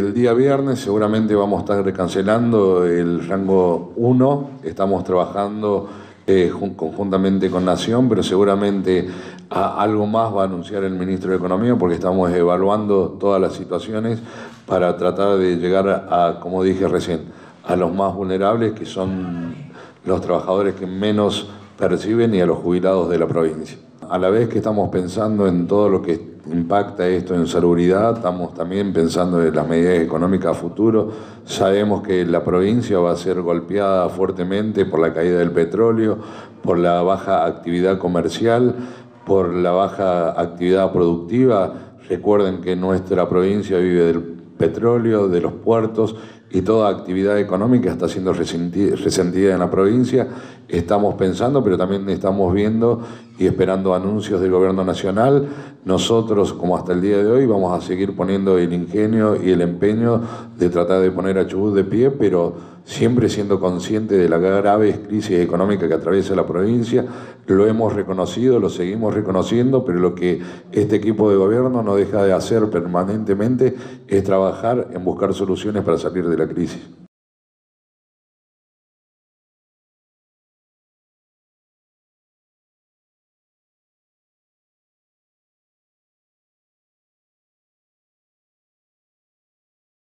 El día viernes seguramente vamos a estar cancelando el rango 1, estamos trabajando eh, conjuntamente con Nación, pero seguramente algo más va a anunciar el ministro de Economía porque estamos evaluando todas las situaciones para tratar de llegar a, como dije recién, a los más vulnerables que son los trabajadores que menos perciben y a los jubilados de la provincia. A la vez que estamos pensando en todo lo que impacta esto en salubridad, estamos también pensando en las medidas económicas a futuro. Sabemos que la provincia va a ser golpeada fuertemente por la caída del petróleo, por la baja actividad comercial, por la baja actividad productiva. Recuerden que nuestra provincia vive del petróleo, de los puertos y toda actividad económica está siendo resentida en la provincia. Estamos pensando, pero también estamos viendo y esperando anuncios del gobierno nacional. Nosotros, como hasta el día de hoy, vamos a seguir poniendo el ingenio y el empeño de tratar de poner a Chubut de pie, pero siempre siendo consciente de la grave crisis económica que atraviesa la provincia. Lo hemos reconocido, lo seguimos reconociendo, pero lo que este equipo de gobierno no deja de hacer permanentemente es trabajar en buscar soluciones para salir de la crisis.